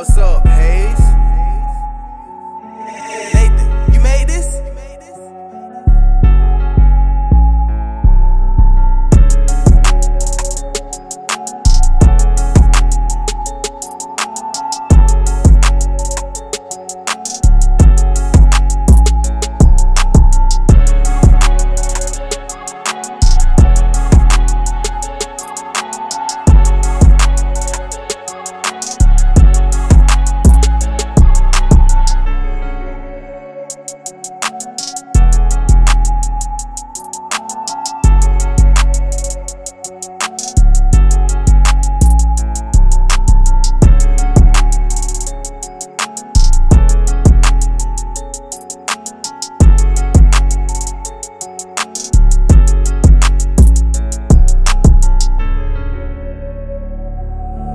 what's up?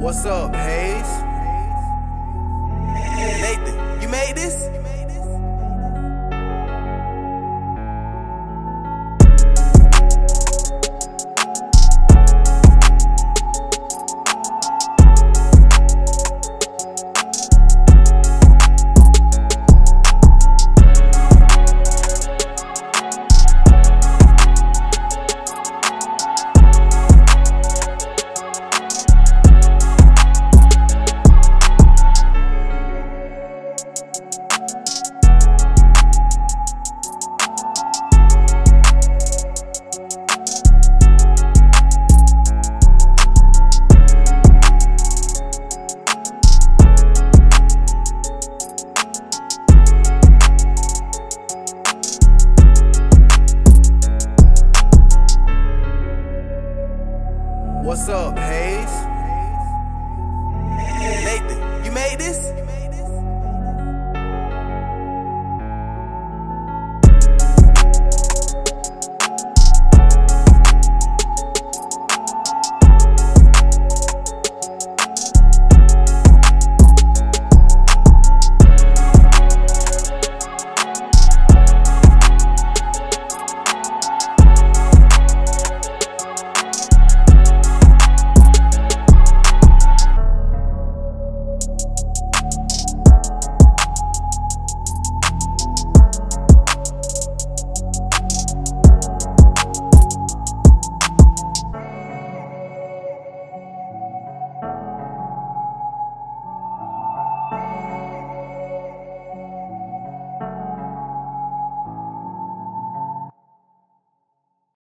What's up, Hayes? What's up, Hayes? Nathan, you made this?